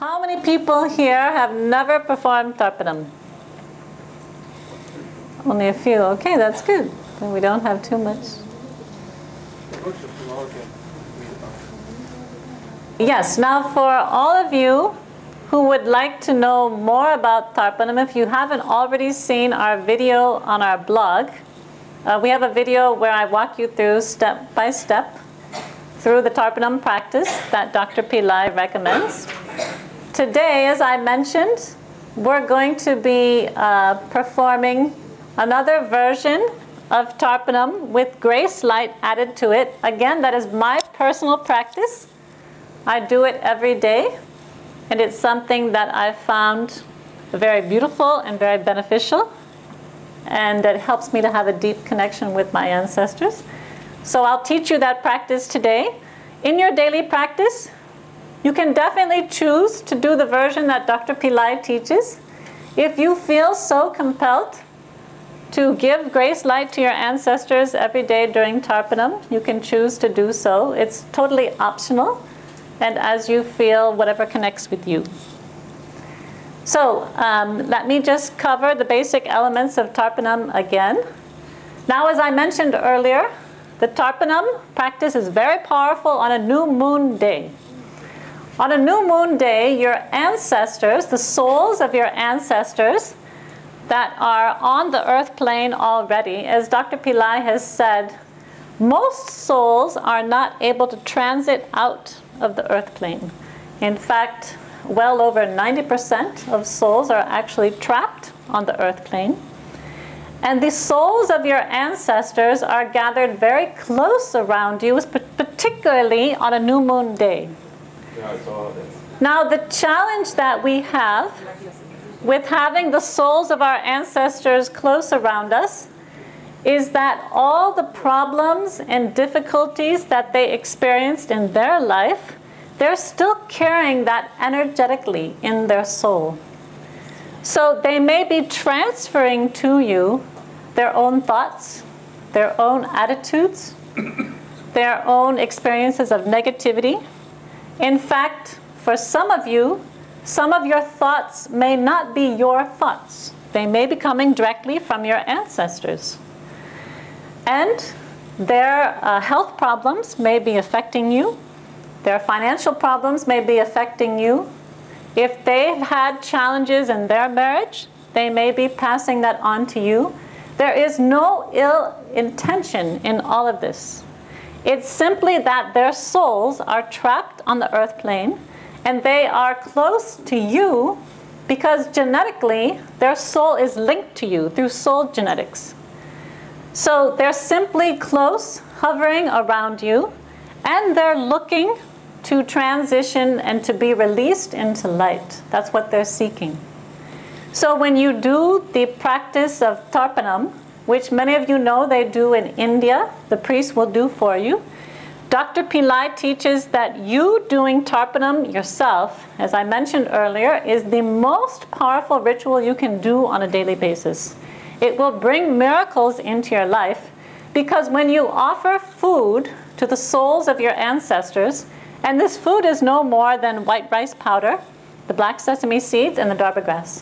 How many people here have never performed Tarpanam? Only a few. Okay, that's good. Then we don't have too much. Yes, now for all of you who would like to know more about Tarpanam, if you haven't already seen our video on our blog, uh, we have a video where I walk you through step by step through the Tarpanam practice that Dr. Pillai recommends. Today, as I mentioned, we're going to be uh, performing another version of Tarpanam with grace light added to it. Again, that is my personal practice. I do it every day, and it's something that I've found very beautiful and very beneficial, and it helps me to have a deep connection with my ancestors. So I'll teach you that practice today. In your daily practice, you can definitely choose to do the version that Dr. Pillai teaches. If you feel so compelled to give grace light to your ancestors every day during Tarpanam, you can choose to do so. It's totally optional, and as you feel, whatever connects with you. So um, let me just cover the basic elements of Tarpanam again. Now, as I mentioned earlier, the Tarpanam practice is very powerful on a new moon day. On a new moon day, your ancestors, the souls of your ancestors that are on the earth plane already, as Dr. Pillai has said, most souls are not able to transit out of the earth plane. In fact, well over 90% of souls are actually trapped on the earth plane. And the souls of your ancestors are gathered very close around you, particularly on a new moon day. Now, the challenge that we have with having the souls of our ancestors close around us is that all the problems and difficulties that they experienced in their life, they're still carrying that energetically in their soul. So they may be transferring to you their own thoughts, their own attitudes, their own experiences of negativity. In fact, for some of you, some of your thoughts may not be your thoughts. They may be coming directly from your ancestors. And their uh, health problems may be affecting you. Their financial problems may be affecting you. If they've had challenges in their marriage, they may be passing that on to you. There is no ill intention in all of this. It's simply that their souls are trapped on the earth plane and they are close to you because genetically their soul is linked to you through soul genetics. So they're simply close, hovering around you, and they're looking to transition and to be released into light. That's what they're seeking. So when you do the practice of Tarpanam, which many of you know they do in India, the priest will do for you. Dr. Pillai teaches that you doing Tarpanam yourself, as I mentioned earlier, is the most powerful ritual you can do on a daily basis. It will bring miracles into your life because when you offer food to the souls of your ancestors, and this food is no more than white rice powder, the black sesame seeds, and the darba grass.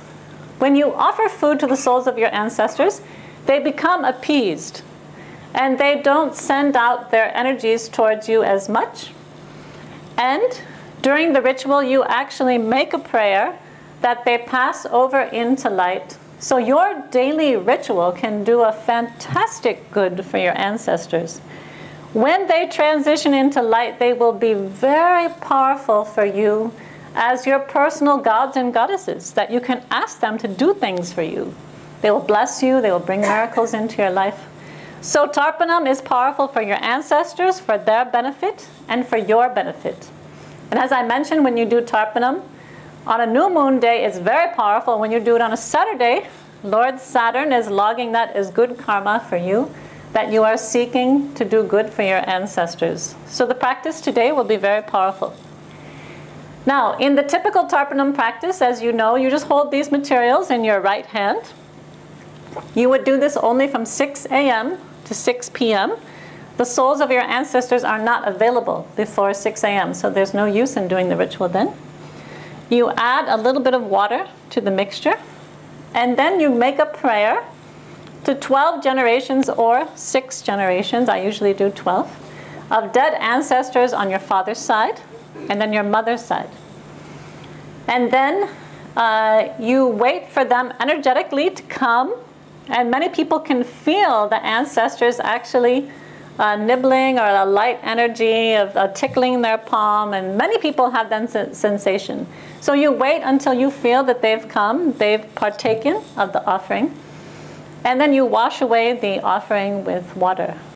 When you offer food to the souls of your ancestors, they become appeased and they don't send out their energies towards you as much. And during the ritual, you actually make a prayer that they pass over into light. So your daily ritual can do a fantastic good for your ancestors. When they transition into light, they will be very powerful for you as your personal gods and goddesses, that you can ask them to do things for you. They will bless you, they will bring miracles into your life. So, Tarpanam is powerful for your ancestors, for their benefit, and for your benefit. And as I mentioned, when you do Tarpanam on a new moon day, it's very powerful. When you do it on a Saturday, Lord Saturn is logging that as good karma for you, that you are seeking to do good for your ancestors. So, the practice today will be very powerful. Now, in the typical Tarpanam practice, as you know, you just hold these materials in your right hand. You would do this only from 6 a.m. to 6 p.m. The souls of your ancestors are not available before 6 a.m., so there's no use in doing the ritual then. you add a little bit of water to the mixture, and then you make a prayer to 12 generations or six generations, I usually do 12, of dead ancestors on your father's side and then your mother's side. And then uh, you wait for them energetically to come, and many people can feel the ancestors actually uh, nibbling or a light energy of uh, tickling their palm, and many people have that sensation. So you wait until you feel that they've come, they've partaken of the offering, and then you wash away the offering with water.